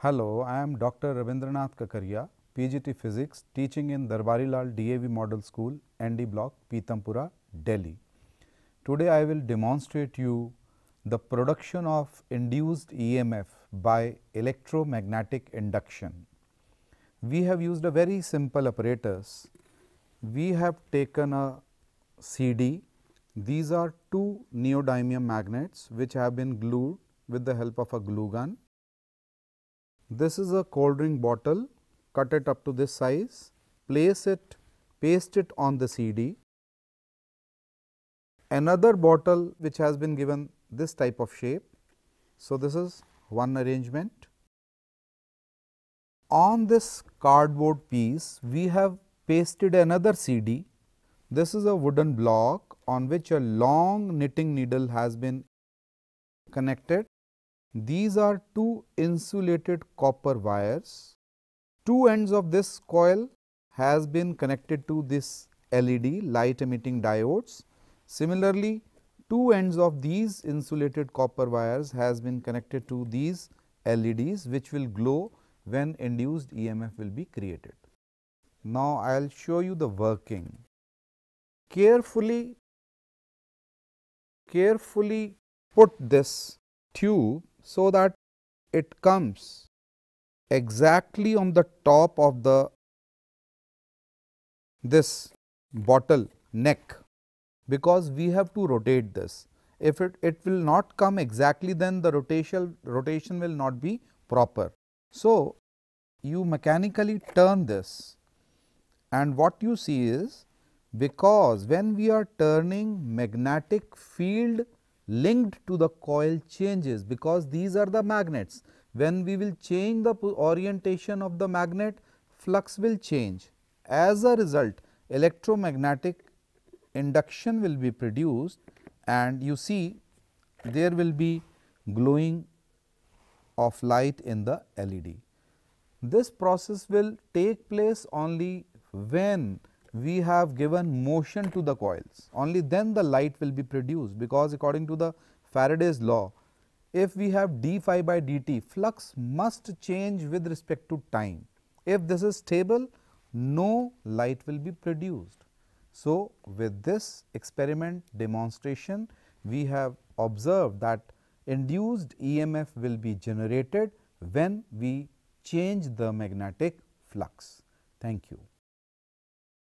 Hello, I am Dr. Ravindranath Kakaria, PGT Physics teaching in Darbari Lal DAV Model School, ND Block, Pitampura, Delhi. Today I will demonstrate you the production of induced EMF by electromagnetic induction. We have used a very simple apparatus. We have taken a CD. These are two neodymium magnets which have been glued with the help of a glue gun this is a cold drink bottle, cut it up to this size, place it, paste it on the CD. Another bottle which has been given this type of shape. So, this is one arrangement. On this cardboard piece, we have pasted another CD. This is a wooden block on which a long knitting needle has been connected these are two insulated copper wires. Two ends of this coil has been connected to this LED light emitting diodes. Similarly, two ends of these insulated copper wires has been connected to these LEDs which will glow when induced EMF will be created. Now, I will show you the working. Carefully, carefully put this tube so that it comes exactly on the top of the this bottle neck because we have to rotate this. If it, it will not come exactly then the rotation rotation will not be proper. So, you mechanically turn this and what you see is because when we are turning magnetic field linked to the coil changes because these are the magnets. When we will change the orientation of the magnet, flux will change. As a result, electromagnetic induction will be produced and you see there will be glowing of light in the LED. This process will take place only when we have given motion to the coils only then the light will be produced because according to the Faraday's law if we have d phi by dt flux must change with respect to time. If this is stable no light will be produced. So, with this experiment demonstration we have observed that induced EMF will be generated when we change the magnetic flux. Thank you.